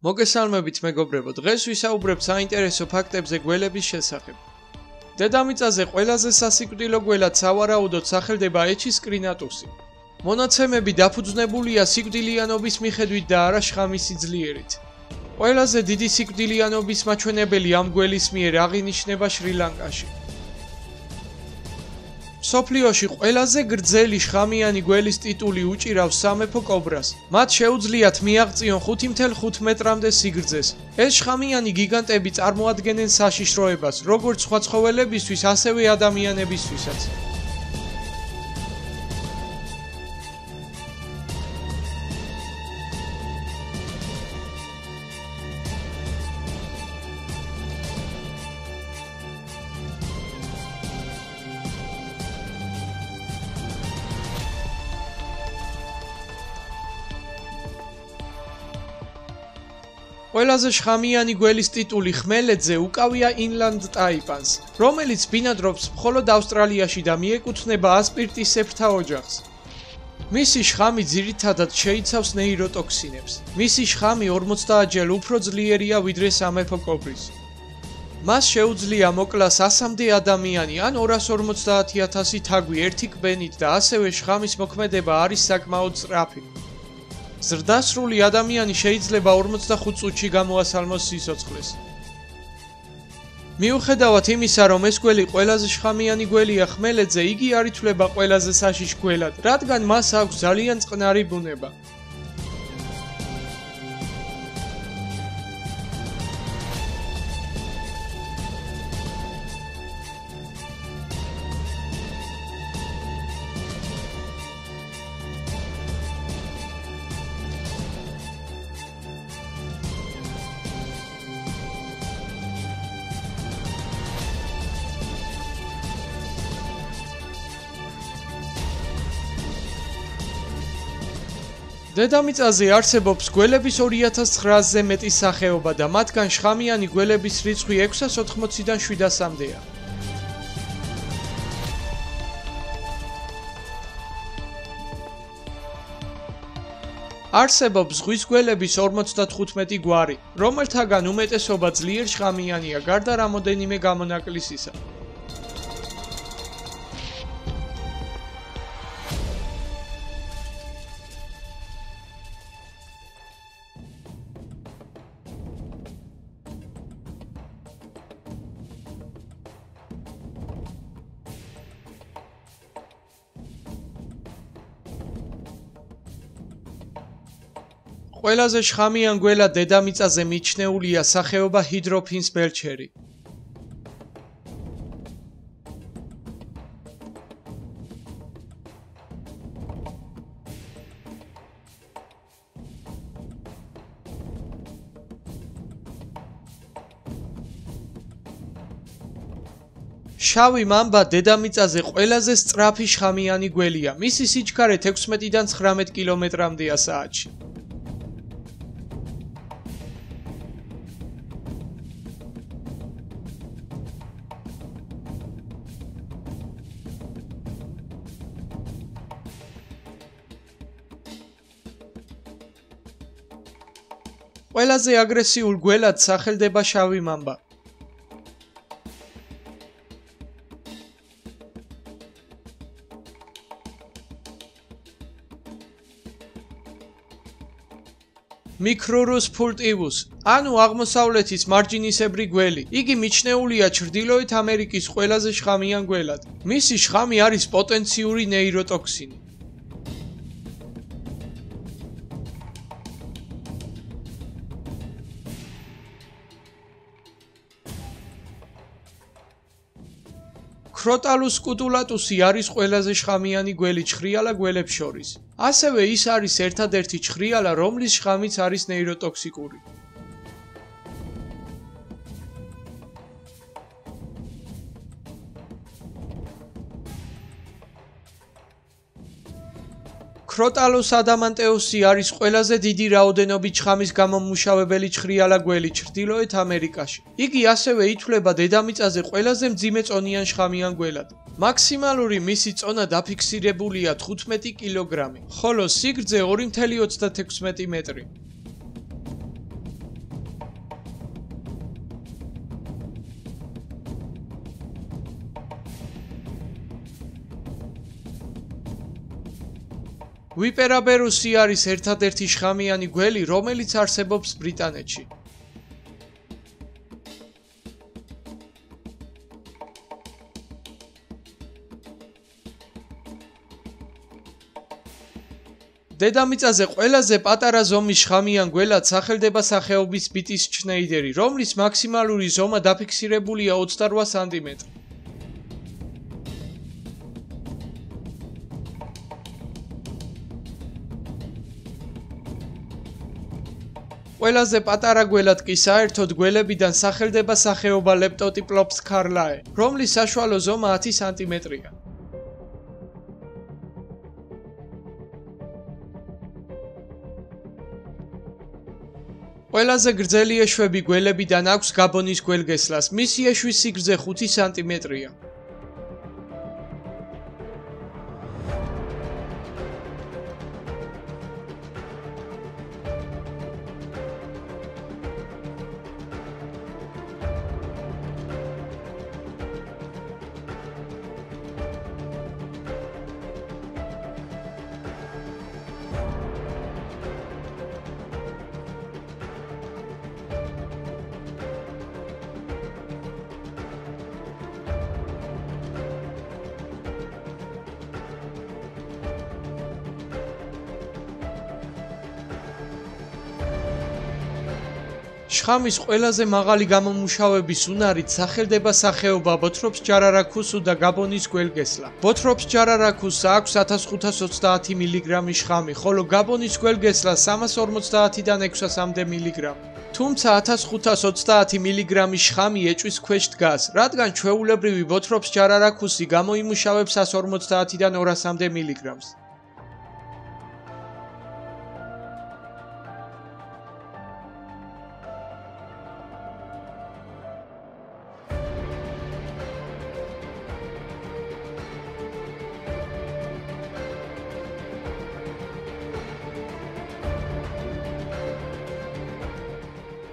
მოგესალმებით მეგობრებო, დღეს ვისაუბრებ საინტერესო ფაქტებზე გველების შესახებ. დედამიწაზე ყველაზე სასიკვდილო გველად სავარაუდოდ სახელდება ეჩის კრინატუსი. მონაცემები დაფუძნებულია სიკვდილიანობის მიხედვით და არა შხამის სიძლიერით. ყველაზე დიდი სიკვდილიანობის მაჩვენებელი ამ გველის მიერ აღინიშნება შრი-ლანკაში. სოფლიოში ყველაზე გრძელი შხამიანი გველის ტიტული უჭირავს სამეფო კობრას. მათ შეუძლიათ მიაღწიონ 5.5 მეტრამდე სიგრძეს. ეს შხამიანი გიგანტები წარმოადგენენ საშიშროებას, როგორც სხვა ცხოველებისთვის, ასევე ადამიანებისთვისაც. ყველაზე შხამიანი გველის ტიტული ხმელეთზე უკავია ინლანდ ტაიპანს, რომელიც ბინადრობს მხოლოდ ავსტრალიაში და მიეკუთვნება ასპირტისებრთა ოჯახს. მისი შხამი ძირითადად შეიცავს ნეიროტოქსინებს. მისი შხამი 50 ჯერ უფრო ძლიერია ვიდრე სამეფო კობრის. მას შეუძლია მოკლას 100-მდე ადამიანი ან 250.000 თაგვი ერთი კბენით და ასევე შხამის მოქმედება არის საკმაოდ სწრაფი. ზრდასრული ადამიანი შეიძლება 45 წუთში გამოასალმოს სიცოცხლეს. მიუხედავად იმისა, რომ ეს გველი ყველაზე შხამიანი გველია ხმელეთზე, იგი არ ითვლება ყველაზე საშიშ გველად, რადგან მას აქვს ძალიან წყნარი ბუნება. დედამიწაზე არსებობს გველების 2900-ზე მეტი სახეობა და მათგან შხამიანი გველების რიცხვი 680-დან 700-მდეა. არსებობს ზღვის გველების 55 გვარი, რომელთაგან უმეტესობა ძლიერ შხამიანია, გარდა რამოდენიმე გამონაკლისისა. ყველაზე შხამიან გველა დედამიწაზე მიჩნეულია სახეობა ჰიდროფინს ბელჩერი. შავი მამბა დედამიწაზე ყველაზე სწრაფი შხამიანი გველია. მისი სიჩქარე 16-დან 19 კილომეტრამდეა საათში. ყველაზე აგრესიულ გველად სახელდება შავი მამბა. მიკრორუს ფულტივუს, ანუ აღმოსავლეთის მარჯინისებრი გველი. იგი მიჩნეულია ჩრდილოეთ ამერიკის ყველაზე შხამიან გველად. მისი შხამი არის პოტენციური ნეიროტოქსინი. ქროტალუს კუტულატუსი არის ყველაზე შხამიანი გველი ჩხრიალა გველებს შორის. ასევე ის არის ერთადერთი ჩხრიალა, რომლის შხამიც არის ნეიროტოქსიკური. კროტალოს ადამანტეოსი არის ყველაზე დიდი რაოდენობით შხამის გამომმუშავებელი ჩხრიალა გველი ჩრდილოეთ ამერიკაში. იგი ასევე ითვლება დედამიწაზე ყველაზე მძიმე წონიან შხამიან გველად. მაქსიმალური მისი წონა დაფიქსირებულია 15 კილოგრამი, ხოლო სიგრძე 2.36 მეტრი. ვიპერაბერუსი არის ერთადერთი შხამიანი გველი, რომელიც არსებობს ბრიტანეთში. დედამიწაზე ყველაზე პატარა ზომის შხამიან გველად სახელდება სახეობის ბიტის ჩნეიდერი, რომლის მაქსიმალური ზომა დაფიქსირებულია 28 სანტიმეტრი. ყველაზე პატარა გველად კი საერთოდ გველებიდან სახელდება სახეობა ლეპტოტიპლოპს კარლაე, რომლის საშუალო ზომა 10 სანტიმეტრია. ყველაზე გრძელი ეშვები გველებიდან აქვს გაბონის გველგესლას, მისი ეშვის სიგრძე 5 სანტიმეტრია. შხამის ყველაზე მაღალი გამომუშავების უნარით სახელდება სახეობა ბოთროპს ჯარარაქუსუ და გაბონის გველგესლა. ბოთროპს ჯარარაქუსს აქვს 1530 მილიგრამი შხამი, ხოლო გაბონის გველგესლა 350-დან 600-მდე მილიგრამი. თუმცა 1530 მილიგრამი შხამი ეჭვის ქვეშ დგას, რადგან ჩვეულებრივი ბოთროპს ჯარარაქუსი გამოიმუშავებს 150-დან 200-მდე მილიგრამს.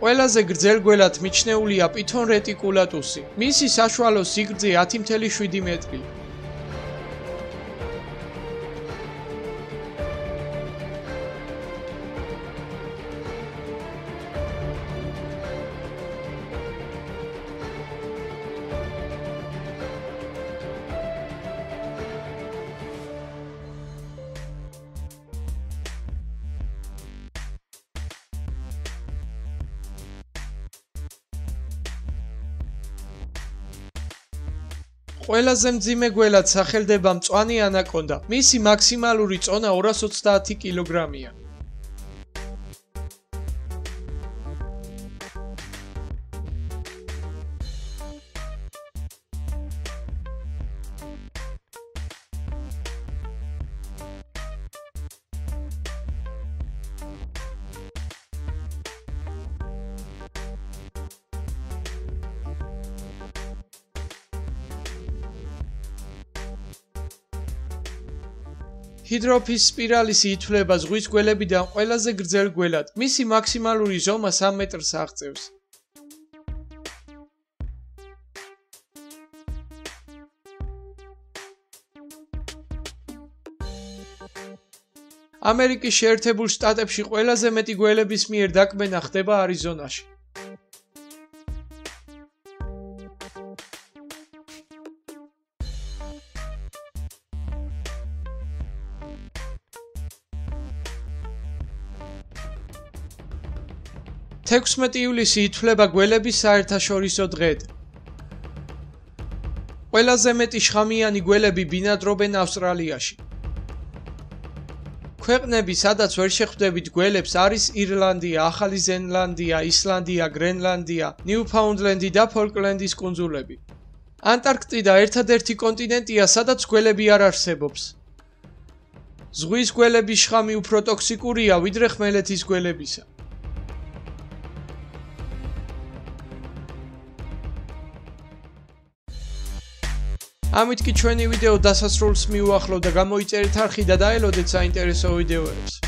ყველაზე გრძელ გველად მიჩნეულია პითონ რეტიკულატუსი. მისი საშუალო სიგრძე 10.7 მეტრია. ყველაზე მძიმე გველად სახელდება მწვანე ანაკონდა. მისი მაქსიმალური წონა 230 კილოგრამია. ჰიდროფის სპირალისი ითვლება ზღვის გველებიდან ყველაზე გრძელ გველად. მისი მაქსიმალური ზომა 3 მეტრს აღწევს. ამერიკის შეერთებულ შტატებში ყველაზე მეტი გველების მიერ დაკმენა ხდება არიზონაში. თექვსმეტი ივლისი ითვლება გველების საერთაშორისო დღედ. ყველაზე მეტი შხამიანი გველები ბინადრობენ ავსტრალიაში. ქვეყნები, სადაც ვერ შეხვდებით გველებს, არის ირლანდია, ახალი ზელანდია, ისლანდია, გრენლანდია, ნიუფაუნდლენდი და ფოლკლენდის კუნძულები. ანტარქტიდა ერთადერთი კონტინენტია, სადაც გველები არ არსებობს. ზღვის გველების შხამი უფრო ტოქსიკურია ვიდრე ხმელეთის გველებისა. ამით კი ჩვენი ვიდეო დასასრულს მიუახლოვ და გამოიწერეთ არხი და დაელოდეთ საინტერესო ვიდეოებს.